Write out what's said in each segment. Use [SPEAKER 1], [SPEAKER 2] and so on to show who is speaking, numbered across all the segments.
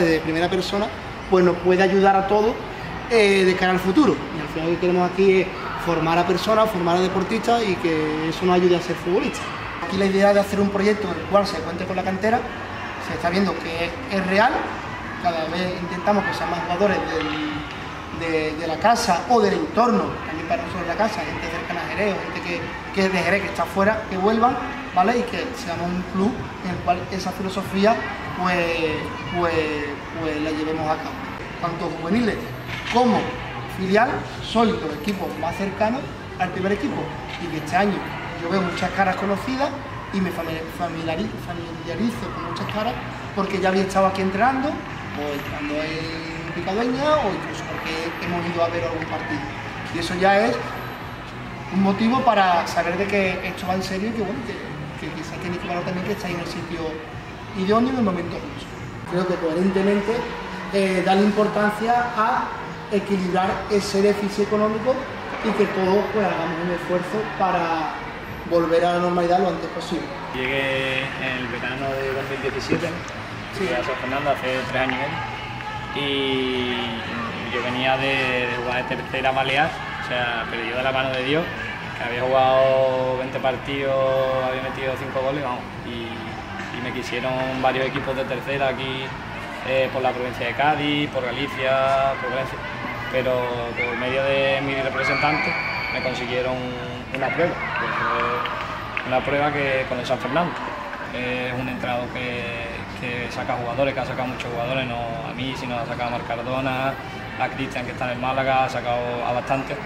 [SPEAKER 1] desde primera persona, pues nos puede ayudar a todos eh, de cara al futuro. Y al final lo que queremos aquí es formar a personas, formar a deportistas y que eso nos ayude a ser futbolistas. Aquí la idea de hacer un proyecto en el cual se cuente con la cantera, se está viendo que es real, cada vez intentamos que sean más jugadores de, la casa o del entorno, también para nosotros la casa, gente cercana a Jerez, gente que, es de Jerez, que está afuera, que vuelvan, ¿vale? Y que seamos un club en el cual esa filosofía pues, pues, pues la llevemos a cabo. Tanto juveniles como filial soy los equipos más cercanos al primer equipo y que este año yo veo muchas caras conocidas y me familiarizo, con muchas caras porque ya había estado aquí entrenando o estando en Picadueña o incluso porque hemos ido a ver algún partido. Y eso ya es un motivo para saber de que esto va en serio y que bueno, que, quizás tiene que ver también que está en el sitio idóneo en el momento justo. Creo que coherentemente eh, darle importancia a equilibrar ese déficit económico y que todos pues, hagamos un esfuerzo para volver a la normalidad lo antes posible.
[SPEAKER 2] Llegué en el verano de 2017, sí. a San Fernando hace tres años y yo venía de, jugar de tercera balear, o sea, pero yo de la mano de Dios, que había jugado 20 partidos, había metido 5 goles, vamos, y, me quisieron varios equipos de tercera aquí eh, por la provincia de Cádiz, por Galicia, por Valencia pero por medio de mi representante me consiguieron una prueba, una prueba que con el San Fernando. Es un entrenador que, saca jugadores, que ha sacado muchos jugadores, no a mí, sino ha sacado a Mar Cardona, a Cristian que está en el Málaga, ha sacado a bastantes.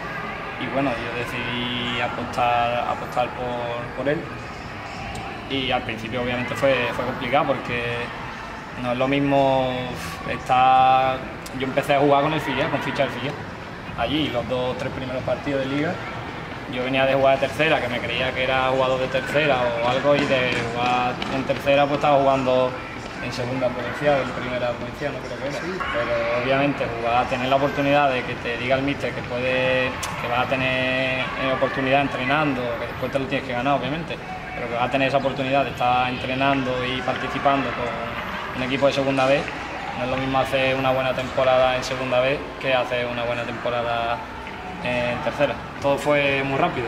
[SPEAKER 2] Y bueno, yo decidí apostar, apostar por, él. Y al principio obviamente fue, fue complicado porque no es lo mismo estar yo empecé a jugar con el filial, con ficha del filial. Allí, los dos o tres primeros partidos de liga, yo venía de jugar de tercera, que me creía que era jugador de tercera o algo, y de jugar en tercera pues estaba jugando en segunda provincial, en primera provincial, no creo que era. Pero obviamente jugar, tener la oportunidad de que te diga el míster que puede, que vas a tener eh, oportunidad entrenando, que después te lo tienes que ganar obviamente, pero que vas a tener esa oportunidad de estar entrenando y participando con un equipo de segunda vez, no es lo mismo hacer una buena temporada en segunda vez que hacer una buena temporada en tercera. Todo fue muy rápido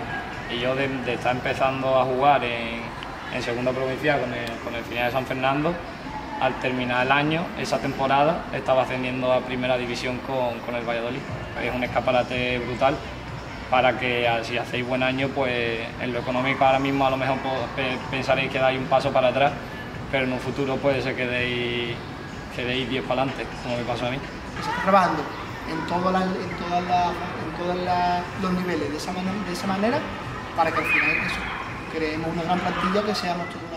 [SPEAKER 2] y yo de, estar empezando a jugar en, segunda provincial con el, con el final de San Fernando, al terminar el año, esa temporada, estaba ascendiendo a primera división con, el Valladolid. Es un escaparate brutal para que si hacéis buen año, pues en lo económico ahora mismo a lo mejor pensaréis que dais un paso para atrás, pero en un futuro puede ser que que deis 10 para adelante, como me pasó a mí.
[SPEAKER 1] Se está trabajando en, todos los niveles de esa, manera, de esa manera para que al final eso, creemos una gran plantilla que seamos todos